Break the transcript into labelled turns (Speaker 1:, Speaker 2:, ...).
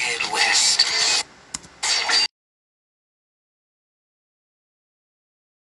Speaker 1: head west.